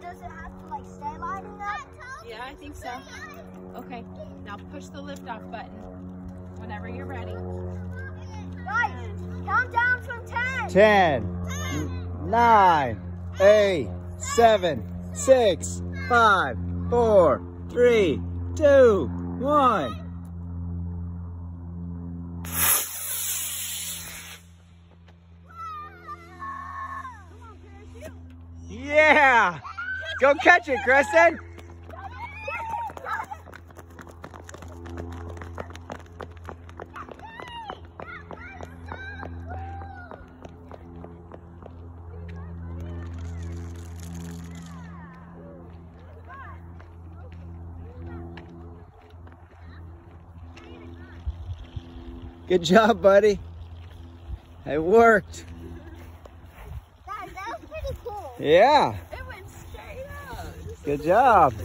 does it have to like stay lighting up? Yeah, I think so. Okay, now push the lift off button whenever you're ready. Guys, count down from 10. 10, 9, 8, 7, 6, 5, 4, 3, 2, 1. Go catch it, Kristen! Good job, buddy. It worked. That was pretty cool. Yeah. It went straight up. Good job.